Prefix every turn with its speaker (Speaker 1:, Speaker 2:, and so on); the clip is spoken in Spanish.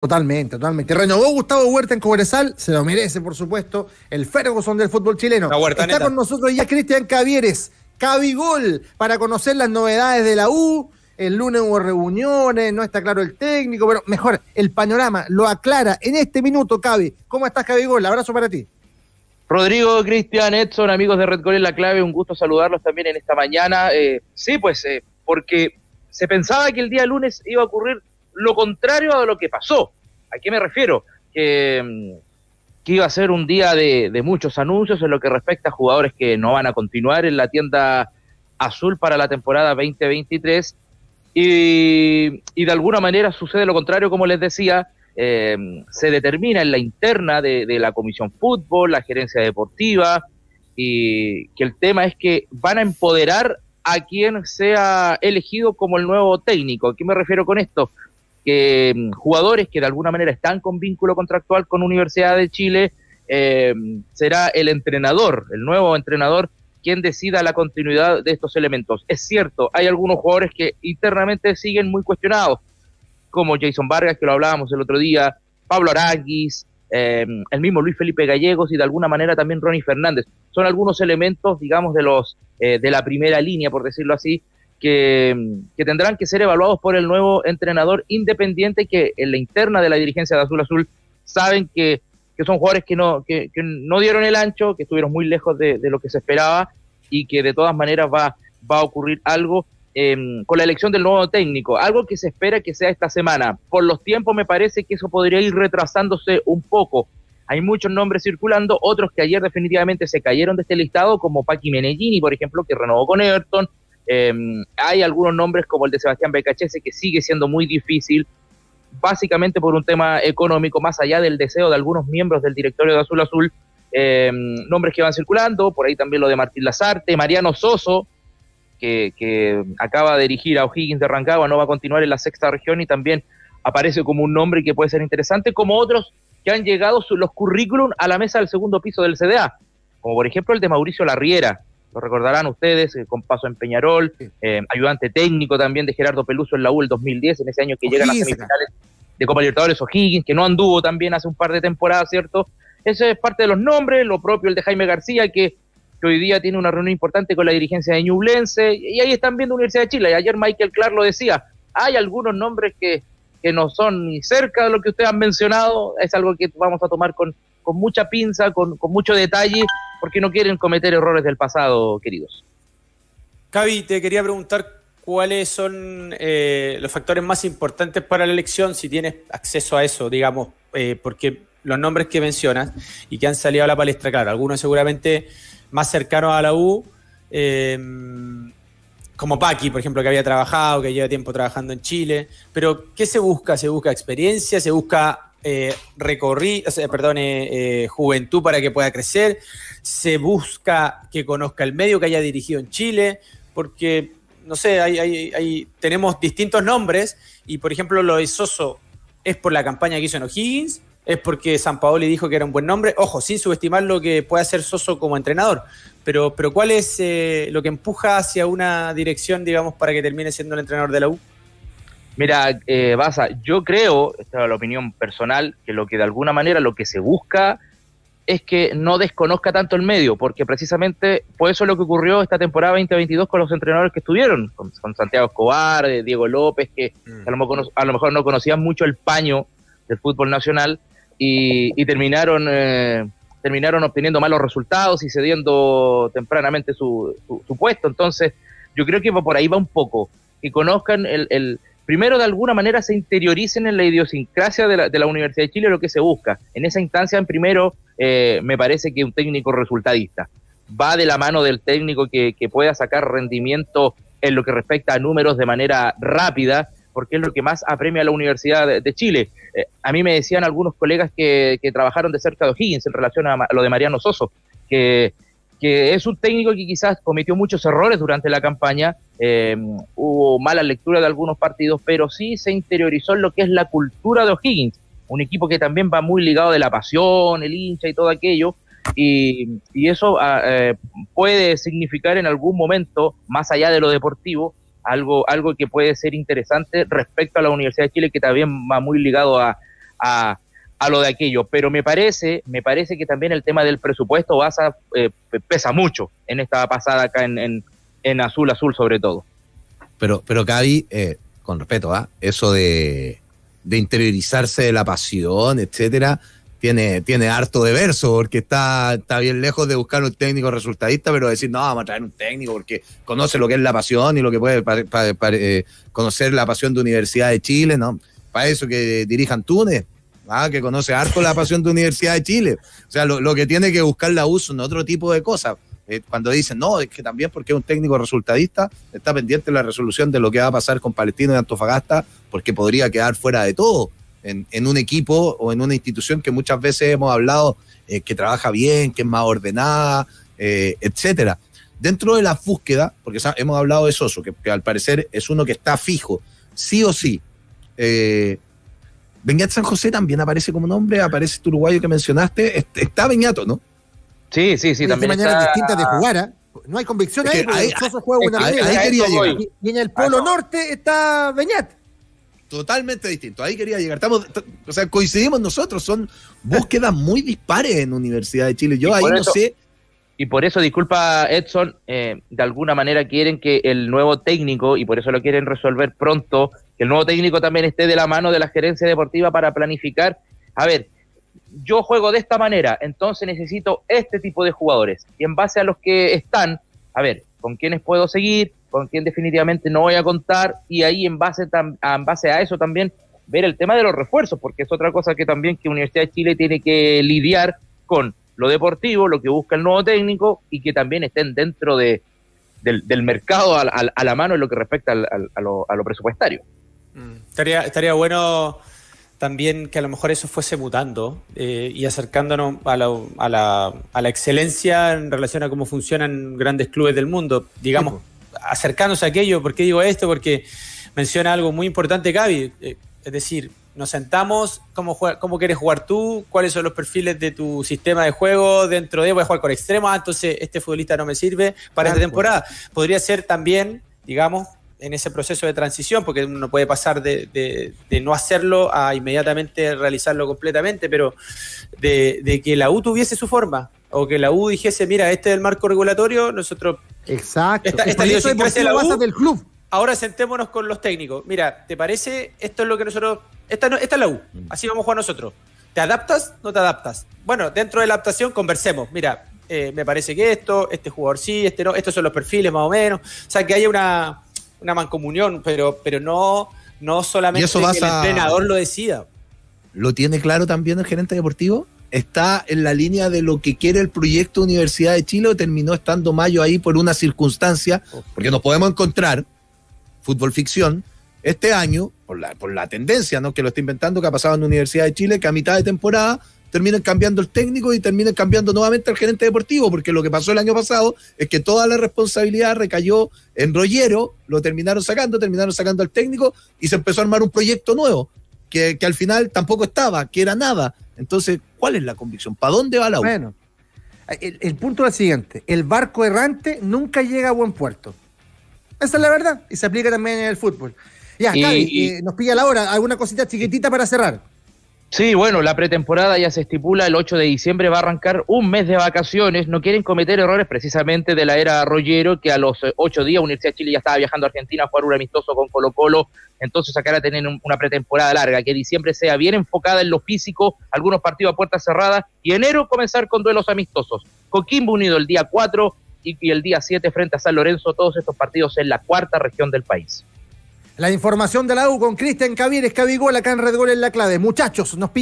Speaker 1: Totalmente, totalmente. Renovó Gustavo Huerta en Cobresal, se lo merece, por supuesto, el Ferguson del fútbol chileno. Está con nosotros ya Cristian Cavieres, Cabigol, para conocer las novedades de la U. El lunes hubo reuniones, no está claro el técnico, pero mejor, el panorama lo aclara en este minuto, Cavi. ¿Cómo estás, Cabigol? Abrazo para ti.
Speaker 2: Rodrigo, Cristian, Edson, amigos de Red Gol en la clave, un gusto saludarlos también en esta mañana. Eh, sí, pues, eh, porque se pensaba que el día lunes iba a ocurrir lo contrario a lo que pasó. ¿A qué me refiero? Que, mm, iba a ser un día de, muchos anuncios en lo que respecta a jugadores que no van a continuar en la tienda azul para la temporada 2023 y, y de alguna manera sucede lo contrario, como les decía, eh, se determina en la interna de, la Comisión Fútbol, la gerencia deportiva, y que el tema es que van a empoderar a quien sea elegido como el nuevo técnico. ¿A qué me refiero con esto? Que mm, jugadores que de alguna manera están con vínculo contractual con Universidad de Chile, eh, será el entrenador, el nuevo entrenador, quien decida la continuidad de estos elementos. Es cierto, hay algunos jugadores que internamente siguen muy cuestionados, como Jason Vargas, que lo hablábamos el otro día, Pablo Aranguis, eh, el mismo Luis Felipe Gallegos y de alguna manera también Ronnie Fernández. Son algunos elementos, digamos, de los eh, de la primera línea, por decirlo así, que, tendrán que ser evaluados por el nuevo entrenador independiente que en la interna de la dirigencia de Azul Azul saben que, son jugadores que no, que, no dieron el ancho, que estuvieron muy lejos de, lo que se esperaba y que de todas maneras va, va a ocurrir algo em, con la elección del nuevo técnico, algo que se espera que sea esta semana. Por los tiempos me parece que eso podría ir retrasándose un poco. Hay muchos nombres circulando, otros que ayer definitivamente se cayeron de este listado, como Paqui Menellini, por ejemplo, que renovó con Everton, Em, hay algunos nombres como el de Sebastián Becachese que sigue siendo muy difícil, básicamente por un tema económico, más allá del deseo de algunos miembros del directorio de Azul Azul, em, nombres que van circulando, por ahí también lo de Martín Lazarte, Mariano Soso, que, acaba de dirigir a O'Higgins de Rancagua, no va a continuar en la sexta región y también aparece como un nombre que puede ser interesante, como otros que han llegado los currículum a la mesa del segundo piso del CDA, como por ejemplo el de Mauricio Larriera, lo recordarán ustedes, eh, con paso en Peñarol, eh, ayudante técnico también de Gerardo Peluso en la U el 2010, en ese año que llega a las semifinales de Copa Libertadores O'Higgins, que no anduvo también hace un par de temporadas, ¿cierto? Ese es parte de los nombres, lo propio el de Jaime García, que, hoy día tiene una reunión importante con la dirigencia de Ñublense, y ahí están viendo Universidad de Chile, y ayer Michael Clark lo decía, hay algunos nombres que, que no son ni cerca de lo que ustedes han mencionado, es algo que vamos a tomar con, con mucha pinza, con, mucho detalle, porque no quieren cometer errores del pasado, queridos.
Speaker 3: Cavi, te quería preguntar cuáles son eh, los factores más importantes para la elección, si tienes acceso a eso, digamos, eh, porque los nombres que mencionas y que han salido a la palestra, claro, algunos seguramente más cercanos a la U, eh, como Paqui, por ejemplo, que había trabajado, que lleva tiempo trabajando en Chile, pero ¿qué se busca? ¿Se busca experiencia? ¿Se busca eh, recorrí, perdón, eh, juventud para que pueda crecer, se busca que conozca el medio que haya dirigido en Chile, porque, no sé, hay, tenemos distintos nombres y, por ejemplo, lo de Soso es por la campaña que hizo en O'Higgins, es porque San Paoli dijo que era un buen nombre, ojo, sin subestimar lo que puede hacer Soso como entrenador, pero, pero ¿cuál es eh, lo que empuja hacia una dirección, digamos, para que termine siendo el entrenador de la U?
Speaker 2: Mira, eh, Baza, yo creo, esta es la opinión personal, que lo que de alguna manera lo que se busca es que no desconozca tanto el medio, porque precisamente fue eso lo que ocurrió esta temporada 2022 con los entrenadores que estuvieron, con, Santiago Escobar, eh, Diego López, que mm. a, lo mejor, no conocían mucho el paño del fútbol nacional y, terminaron eh, terminaron obteniendo malos resultados y cediendo tempranamente su, su, puesto. Entonces, yo creo que por ahí va un poco, que conozcan el primero de alguna manera se interioricen en la idiosincrasia de la, de la Universidad de Chile lo que se busca. En esa instancia, en primero, eh, me parece que un técnico resultadista va de la mano del técnico que, pueda sacar rendimiento en lo que respecta a números de manera rápida, porque es lo que más apremia a la Universidad de, Chile. Eh, a mí me decían algunos colegas que, que trabajaron de cerca de O'Higgins en relación a, lo de Mariano Soso, que que es un técnico que quizás cometió muchos errores durante la campaña, eh, hubo mala lectura de algunos partidos, pero sí se interiorizó en lo que es la cultura de O'Higgins, un equipo que también va muy ligado de la pasión, el hincha y todo aquello, y, eso ah, eh, puede significar en algún momento, más allá de lo deportivo, algo, algo que puede ser interesante respecto a la Universidad de Chile, que también va muy ligado a, a, lo de aquello. Pero me parece, me parece que también el tema del presupuesto eh, pesa mucho en esta pasada acá en, en, azul, azul sobre todo.
Speaker 4: Pero, pero Gaby, eh, con respeto, ¿ah? eso de, de interiorizarse de la pasión, etcétera, tiene, tiene harto de verso, porque está, está bien lejos de buscar un técnico resultadista, pero decir, no, vamos a traer un técnico porque conoce lo que es la pasión y lo que puede eh, conocer la pasión de Universidad de Chile, ¿no? Para eso que dirijan Túnez, ¿ah? que conoce harto la pasión de Universidad de Chile. O sea, lo, que tiene que buscar la uso en otro tipo de cosas. Eh, cuando dicen, no, es que también porque es un técnico resultadista, está pendiente la resolución de lo que va a pasar con Palestino y Antofagasta, porque podría quedar fuera de todo en, un equipo o en una institución que muchas veces hemos hablado eh, que trabaja bien, que es más ordenada, eh, etcétera. Dentro de la búsqueda, porque hemos hablado de Soso, que, al parecer es uno que está fijo, sí o sí. Eh, San José también aparece como nombre, aparece este uruguayo que mencionaste, está Beñato, ¿no?
Speaker 2: Sí, sí, sí, también.
Speaker 1: mañana distinta de jugar, ¿ah? No hay convicción ahí, ahí, Soso juega buena Y, en el Polo Norte está Beñat
Speaker 4: totalmente distinto. Ahí quería llegar. Estamos, o sea, coincidimos nosotros. Son búsquedas muy dispares en Universidad de Chile. Yo ahí no sé.
Speaker 2: Y por eso, disculpa Edson, eh, de alguna manera quieren que el nuevo técnico, y por eso lo quieren resolver pronto, que el nuevo técnico también esté de la mano de la gerencia deportiva para planificar. A ver, yo juego de esta manera, entonces necesito este tipo de jugadores. Y en base a los que están, a ver, ¿con quiénes puedo seguir? con quien definitivamente no voy a contar y ahí en base, a, en base a eso también ver el tema de los refuerzos, porque es otra cosa que también que Universidad de Chile tiene que lidiar con lo deportivo, lo que busca el nuevo técnico y que también estén dentro de, del, mercado a, la mano en lo que respecta a, lo, presupuestario.
Speaker 3: Mm. Estaría, estaría bueno también que a lo mejor eso fuese mutando eh, y acercándonos a la, a, la, a la excelencia en relación a cómo funcionan grandes clubes del mundo. Digamos, acercándose a aquello. ¿Por qué digo esto? Porque menciona algo muy importante, Gaby. Eh, es decir, nos sentamos, ¿cómo, ¿cómo quieres jugar tú? ¿Cuáles son los perfiles de tu sistema de juego? Dentro de, voy a jugar con extremos, ah, entonces este futbolista no me sirve para esta temporada. Podría ser también, digamos, en ese proceso de transición, porque uno puede pasar de, no hacerlo a inmediatamente realizarlo completamente, pero de, que la U tuviese su forma, o que la U dijese, mira, este es el marco regulatorio, nosotros...
Speaker 1: Exacto.
Speaker 3: Esta, esta es la U, del club. Ahora sentémonos con los técnicos. Mira, ¿te parece? Esto es lo que nosotros... Esta, esta es la U, así vamos a jugar nosotros. ¿Te adaptas? ¿No te adaptas? Bueno, dentro de la adaptación conversemos. Mira, eh, me parece que esto, este jugador sí, este no, estos son los perfiles más o menos. O sea, que haya una una mancomunión, pero, pero no, no solamente que el entrenador lo decida.
Speaker 4: ¿Lo tiene claro también el gerente deportivo? ¿Está en la línea de lo que quiere el proyecto Universidad de Chile o terminó estando Mayo ahí por una circunstancia? Porque nos podemos encontrar, fútbol ficción, este año, por la, por la tendencia ¿no? que lo está inventando, que ha pasado en la Universidad de Chile, que a mitad de temporada terminan cambiando el técnico y terminan cambiando nuevamente el gerente deportivo, porque lo que pasó el año pasado es que toda la responsabilidad recayó en Rollero, lo terminaron sacando, terminaron sacando al técnico y se empezó a armar un proyecto nuevo, que, al final tampoco estaba, que era nada. Entonces, ¿cuál es la convicción? ¿Para dónde va la U?
Speaker 1: Bueno, el, punto es el siguiente, el barco errante nunca llega a buen puerto. Esa es la verdad, y se aplica también en el fútbol. Ya, eh, nos pilla la hora, alguna cosita chiquitita para cerrar.
Speaker 2: Sí, bueno, la pretemporada ya se estipula el 8 de diciembre, va a arrancar un mes de vacaciones. No quieren cometer errores precisamente de la era Rollero, que a los eh, ocho días Universidad de Chile ya estaba viajando a Argentina a jugar un amistoso con Colo Colo. Entonces acá a tener una pretemporada larga, que diciembre sea bien enfocada en lo físico, algunos partidos a puertas cerradas, y enero comenzar con duelos amistosos. Coquimbo unido el día 4 y, el día 7 frente a San Lorenzo, todos estos partidos en la cuarta región del país.
Speaker 1: La información de la U con Cristian Cavieres, Cabigol, acá en Red Gol en la clave. Muchachos, nos piden